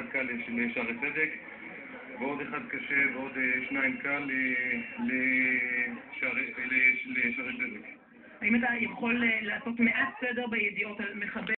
אחד קל של שערי צדק, ועוד אחד קשה, ועוד אה, שניים קל אה, אה, לשערי צדק. האם אתה יכול לעשות מעט סדר בידיעות על מחבל?